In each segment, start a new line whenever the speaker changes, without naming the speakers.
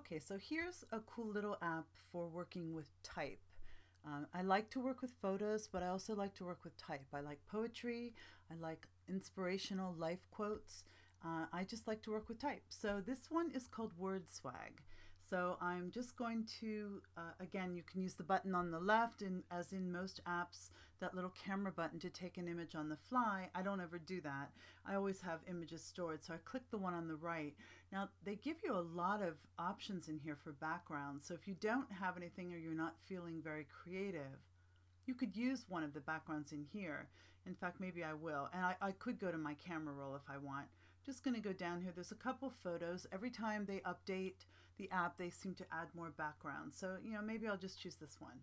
Okay, so here's a cool little app for working with type. Um, I like to work with photos, but I also like to work with type. I like poetry, I like inspirational life quotes. Uh, I just like to work with type. So this one is called Word Swag. So I'm just going to, uh, again, you can use the button on the left and as in most apps, that little camera button to take an image on the fly. I don't ever do that. I always have images stored. So I click the one on the right. Now they give you a lot of options in here for background. So if you don't have anything or you're not feeling very creative, you could use one of the backgrounds in here. In fact, maybe I will. And I, I could go to my camera roll if I want just going to go down here. There's a couple photos. Every time they update the app, they seem to add more background. So, you know, maybe I'll just choose this one.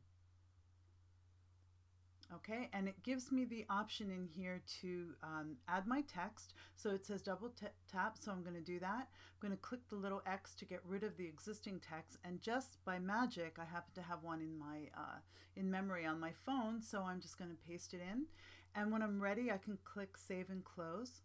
Okay, and it gives me the option in here to um, add my text. So it says double tap, so I'm going to do that. I'm going to click the little X to get rid of the existing text, and just by magic, I happen to have one in my uh, in memory on my phone, so I'm just going to paste it in. And when I'm ready, I can click Save and Close.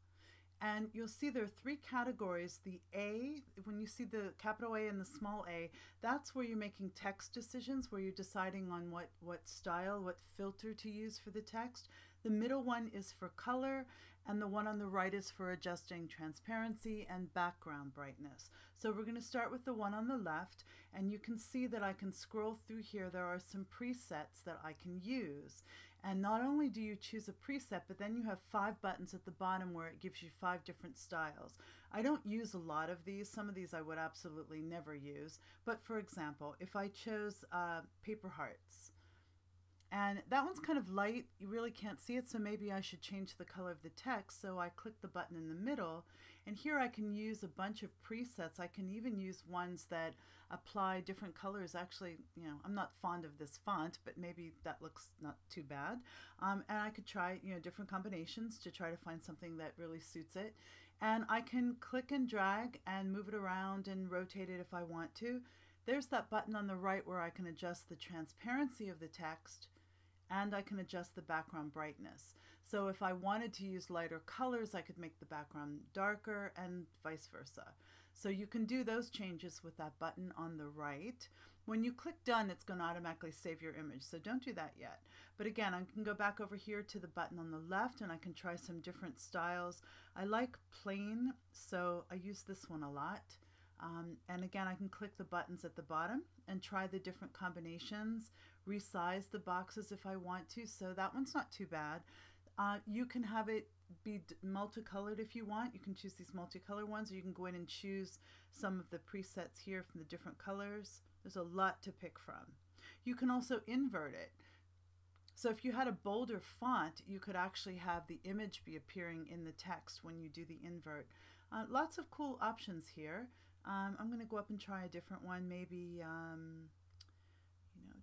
And you'll see there are three categories. The A, when you see the capital A and the small a, that's where you're making text decisions, where you're deciding on what, what style, what filter to use for the text. The middle one is for color, and the one on the right is for adjusting transparency and background brightness. So we're going to start with the one on the left, and you can see that I can scroll through here. There are some presets that I can use. And not only do you choose a preset, but then you have five buttons at the bottom where it gives you five different styles. I don't use a lot of these. Some of these I would absolutely never use. But for example, if I chose uh, paper hearts, and that one's kind of light. You really can't see it, so maybe I should change the color of the text. So I click the button in the middle, and here I can use a bunch of presets. I can even use ones that apply different colors. Actually, you know, I'm not fond of this font, but maybe that looks not too bad. Um, and I could try, you know, different combinations to try to find something that really suits it. And I can click and drag and move it around and rotate it if I want to. There's that button on the right where I can adjust the transparency of the text and I can adjust the background brightness. So if I wanted to use lighter colors, I could make the background darker and vice versa. So you can do those changes with that button on the right. When you click done, it's going to automatically save your image. So don't do that yet. But again, I can go back over here to the button on the left and I can try some different styles. I like plain, so I use this one a lot. Um, and again, I can click the buttons at the bottom and try the different combinations, resize the boxes if I want to. So that one's not too bad. Uh, you can have it be multicolored if you want. You can choose these multicolor ones or you can go in and choose some of the presets here from the different colors. There's a lot to pick from. You can also invert it. So if you had a bolder font, you could actually have the image be appearing in the text when you do the invert. Uh, lots of cool options here. Um, I'm going to go up and try a different one, maybe, um,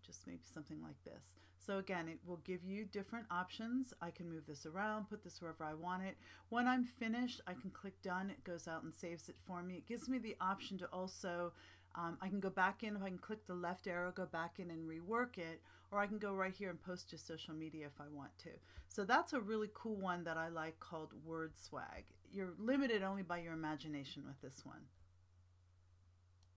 just maybe something like this. So again, it will give you different options. I can move this around, put this wherever I want it. When I'm finished, I can click done. It goes out and saves it for me. It gives me the option to also um, I can go back in, if I can click the left arrow, go back in and rework it, or I can go right here and post to social media if I want to. So that's a really cool one that I like called Word Swag. You're limited only by your imagination with this one.